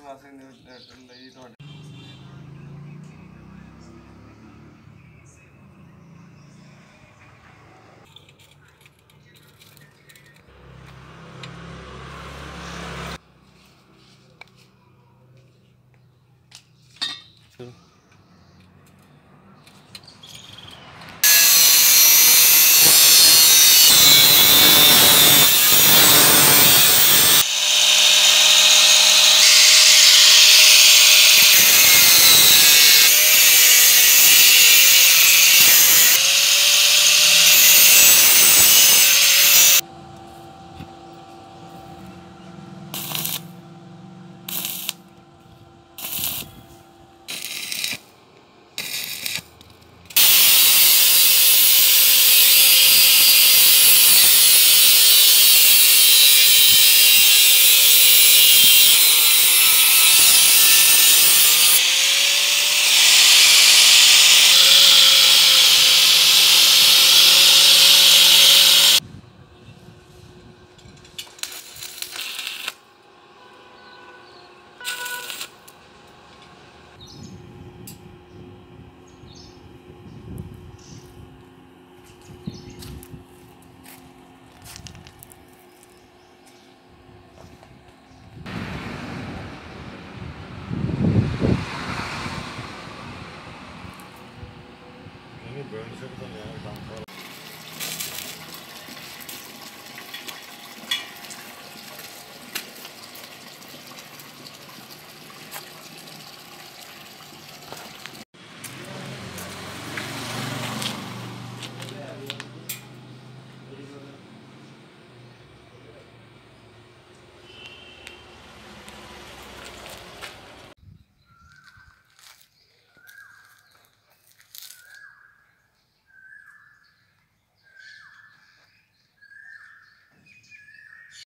ਤੁਸੀਂ ਮਾਸਿਕ news letter ਲਈ ਤੁਹਾਡੇ Burns, eu também, eu